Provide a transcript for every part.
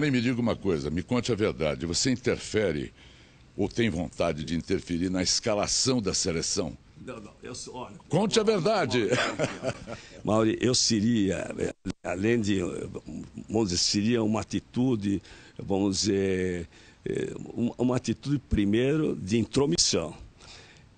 Nem me diga uma coisa, me conte a verdade. Você interfere ou tem vontade de interferir na escalação da seleção? Não, não, eu, olha, Conte a verdade. Mauri, eu seria, além de, vamos dizer, seria uma atitude, vamos dizer, eh, uma atitude primeiro de intromissão.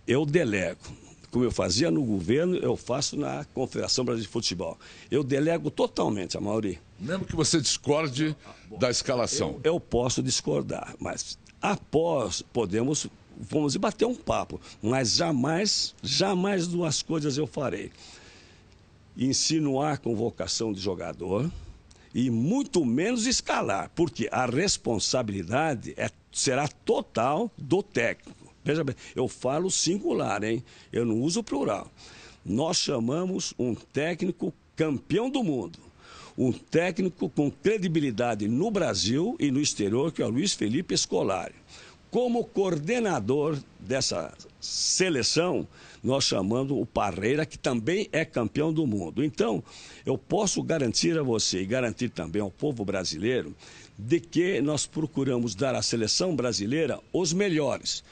Eu delego. Como eu fazia no governo, eu faço na Confederação Brasileira de Futebol. Eu delego totalmente a Mauri. Mesmo que você discorde da escalação. Eu, eu posso discordar, mas após podemos vamos bater um papo, mas jamais, jamais duas coisas eu farei. Insinuar convocação de jogador e muito menos escalar, porque a responsabilidade é, será total do técnico. Veja bem, eu falo singular, hein? Eu não uso plural. Nós chamamos um técnico campeão do mundo um técnico com credibilidade no Brasil e no exterior, que é o Luiz Felipe Scolari. Como coordenador dessa seleção, nós chamamos o Parreira, que também é campeão do mundo. Então, eu posso garantir a você e garantir também ao povo brasileiro de que nós procuramos dar à seleção brasileira os melhores,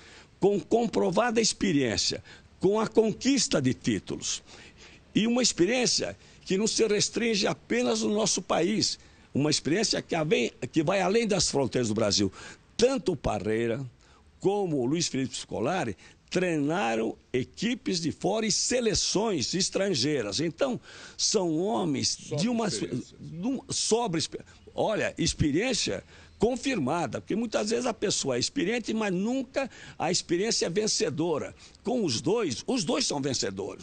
com comprovada experiência, com a conquista de títulos. E uma experiência que não se restringe apenas no nosso país, uma experiência que, vem, que vai além das fronteiras do Brasil. Tanto o Parreira como o Luiz Felipe Scolari treinaram equipes de fora e seleções estrangeiras. Então, são homens sobre de uma, sobre olha, experiência confirmada, porque muitas vezes a pessoa é experiente, mas nunca a experiência é vencedora. Com os dois, os dois são vencedores.